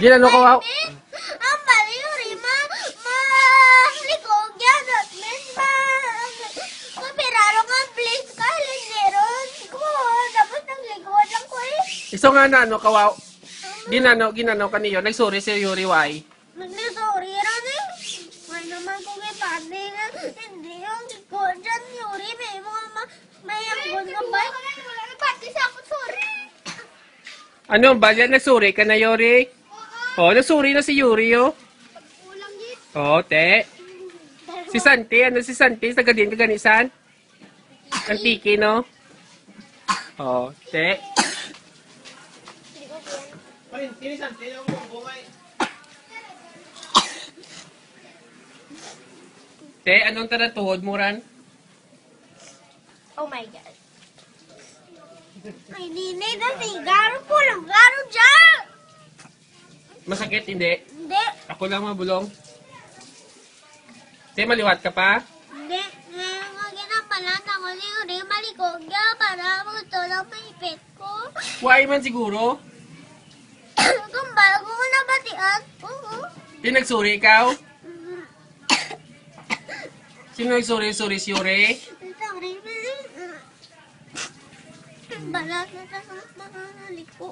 Ginano ka, wow? Ang bali yung rima, malikog yan at men, ma, mapiraro nga please ka, linderon ko, tapos nagligod lang ko eh. Iso nga na, ano ka, wow? Ginano, ginano ka niyo. Nagsuri si Yuri, why? Nagsorry ron eh. May naman kong ipati nga, hindi yung ko dyan, Yuri, may mga ma, may ambon ka ba? Wala nagpati sa ako, sorry. Ano ba yan? Nagsuri ka na, Yuri? Oh, nagsuri na si Yuri, oh. Oh, te. Si Santi, ano si Santi? Taga din, kaganisan? Antiki, no? Oh, te. Te, anong taratuhod mo ran? Oh my God. Ay, ninay na sigaro po lang garo dyan. Masakit, hindi. Hindi, Ako lang mabulong. Te, maliwat ka pa? hindi. Ngayon nga ginapalan ako ni Uri malikog niya para gusto lang maipit ko. Why man siguro? Kung bago ko nabatian, oo. Pinagsuri ikaw? Sino nagsuri-suri si Yuri? Sorry, Balat na sa mga liko.